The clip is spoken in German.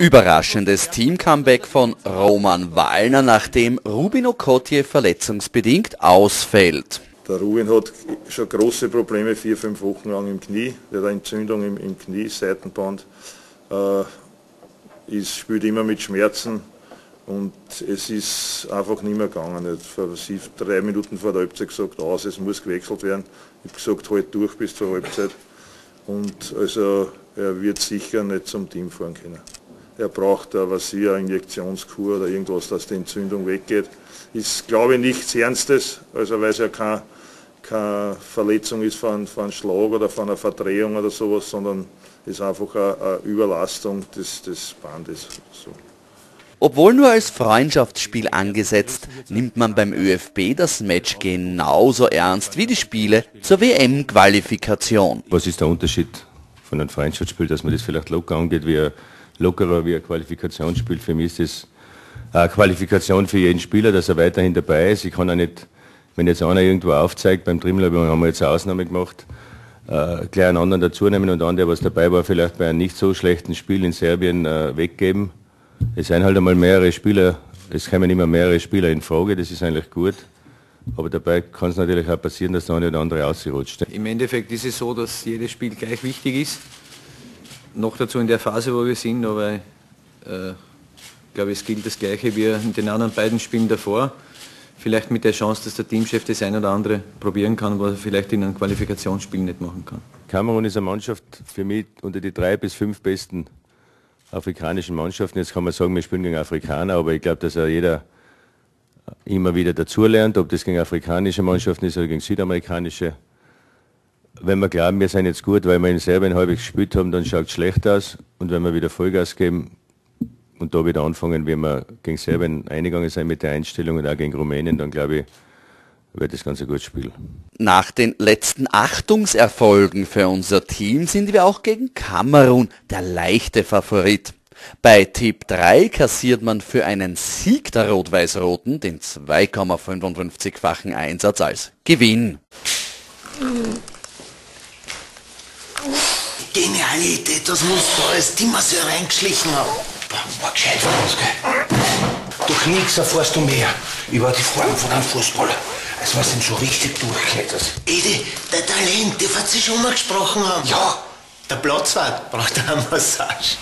Überraschendes Team-Comeback von Roman Wallner, nachdem Rubin Okotje verletzungsbedingt ausfällt. Der Ruin hat schon große Probleme, vier, fünf Wochen lang im Knie. Der hat Entzündung im, im Knie, Seitenband. Äh, ist, spielt immer mit Schmerzen und es ist einfach nicht mehr gegangen. Er hat drei Minuten vor der Halbzeit gesagt, aus, es muss gewechselt werden. Ich habe gesagt, halt durch bis zur Halbzeit. Und also er wird sicher nicht zum Team fahren können. Er braucht eine Vasir-Injektionskur oder irgendwas, dass die Entzündung weggeht. Ist, glaube ich, nichts Ernstes, also weil es ja kein, keine Verletzung ist von, von Schlag oder von einer Verdrehung oder sowas, sondern ist einfach eine, eine Überlastung des, des Bandes. So. Obwohl nur als Freundschaftsspiel angesetzt, nimmt man beim ÖFB das Match genauso ernst wie die Spiele zur WM-Qualifikation. Was ist der Unterschied von einem Freundschaftsspiel, dass man das vielleicht locker angeht wie ein lockerer wie ein Qualifikationsspiel. Für mich ist es eine Qualifikation für jeden Spieler, dass er weiterhin dabei ist. Ich kann auch nicht, wenn jetzt einer irgendwo aufzeigt, beim Dribbler haben wir jetzt eine Ausnahme gemacht, äh, gleich einen anderen dazu nehmen und einen, der was dabei war, vielleicht bei einem nicht so schlechten Spiel in Serbien äh, weggeben. Es sind halt einmal mehrere Spieler, es kommen immer mehrere Spieler in Frage, das ist eigentlich gut. Aber dabei kann es natürlich auch passieren, dass der eine oder andere ausgerutscht. Im Endeffekt ist es so, dass jedes Spiel gleich wichtig ist noch dazu in der Phase, wo wir sind, aber äh, ich glaube, es gilt das Gleiche wie in den anderen beiden Spielen davor. Vielleicht mit der Chance, dass der Teamchef das ein oder andere probieren kann, was er vielleicht in einem Qualifikationsspiel nicht machen kann. Kamerun ist eine Mannschaft für mich unter die drei bis fünf besten afrikanischen Mannschaften. Jetzt kann man sagen, wir spielen gegen Afrikaner, aber ich glaube, dass ja jeder immer wieder dazulernt, ob das gegen afrikanische Mannschaften ist oder gegen südamerikanische wenn wir glauben, wir sind jetzt gut, weil wir in Serbien halbwegs gespielt haben, dann schaut es schlecht aus. Und wenn wir wieder Vollgas geben und da wieder anfangen, wie wir gegen Serbien eingegangen sind mit der Einstellung und auch gegen Rumänien, dann glaube ich, wird das ganz ein gutes Spiel. Nach den letzten Achtungserfolgen für unser Team sind wir auch gegen Kamerun der leichte Favorit. Bei Tipp 3 kassiert man für einen Sieg der Rot-Weiß-Roten den 2,55-fachen Einsatz als Gewinn geniale Idee, das musst du als Timmerseher reingeschlichen haben. War gescheit von uns, gell? Durch nichts erfährst du mehr über die Form von einem Fußballer, als was ihn schon richtig durchklettert. Edi, dein Talent, die wird sich schon mal gesprochen haben. Ja, der Platzwart braucht eine Massage.